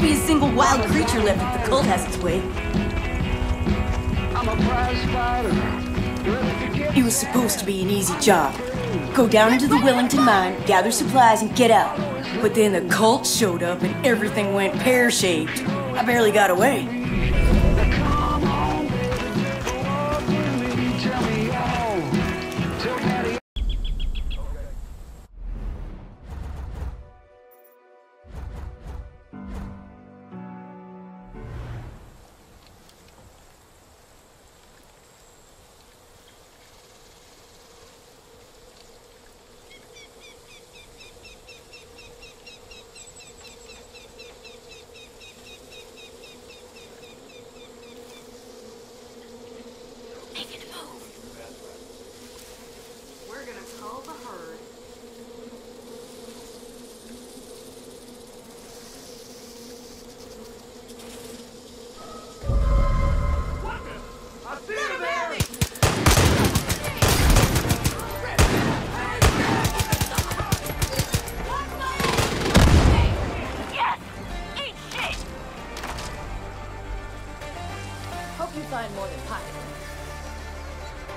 won't be a single wild creature left if the cult has its way. I'm a prize fighter. Ready to It was supposed to be an easy job. Go down into the Wellington mine, gather supplies, and get out. But then the cult showed up and everything went pear-shaped. I barely got away.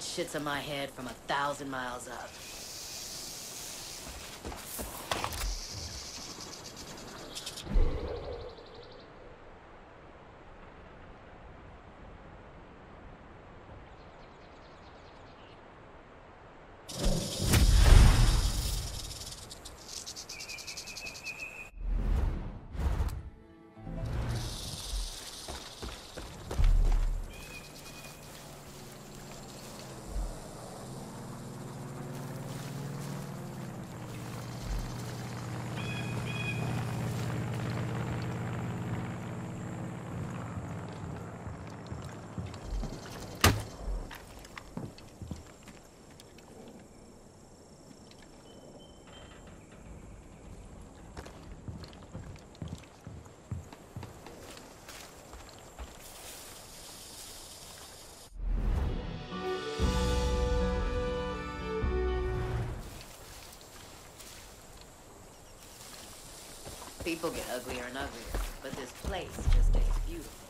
shits on my head from a thousand miles up. People get uglier and uglier, but this place just stays beautiful.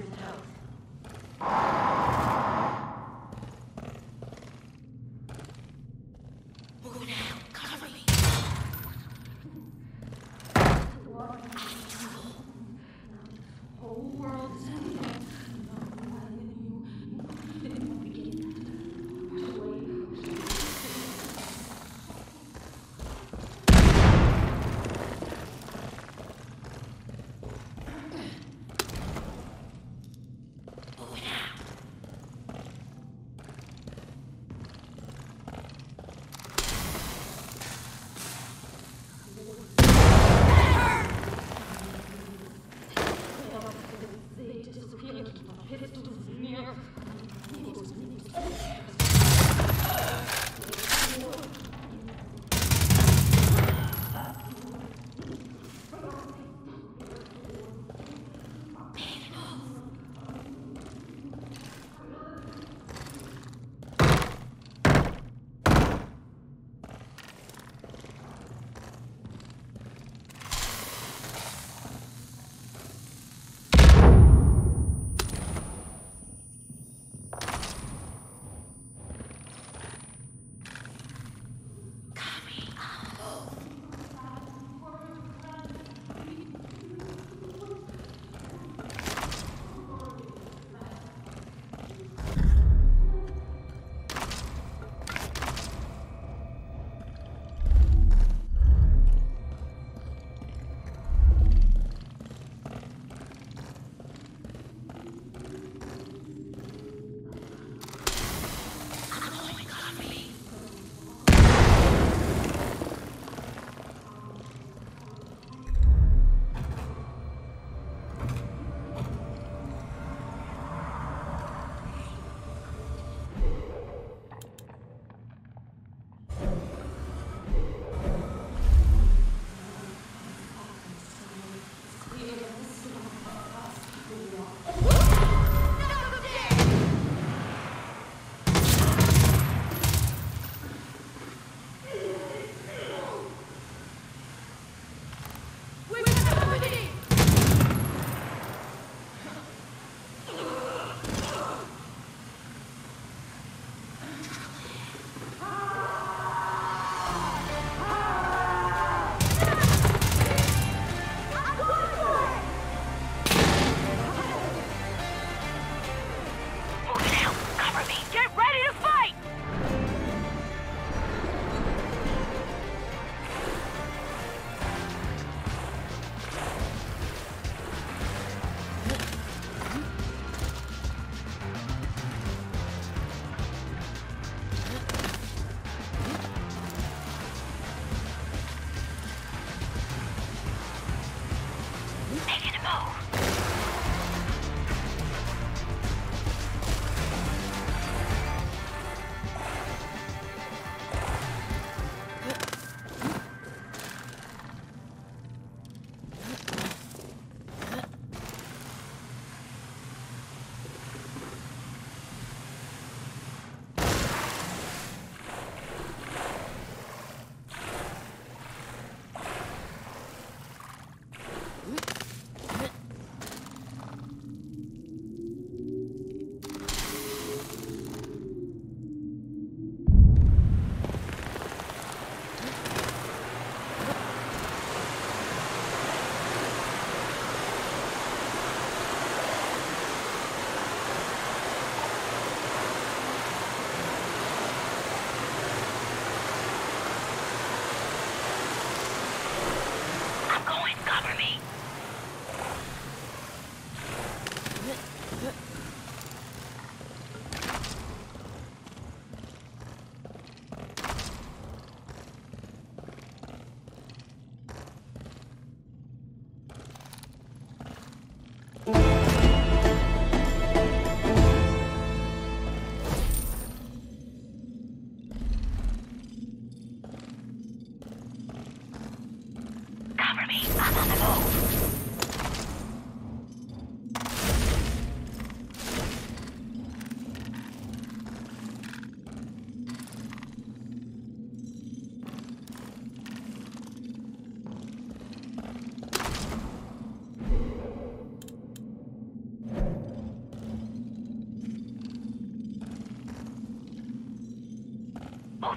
And toes.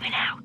Moving out.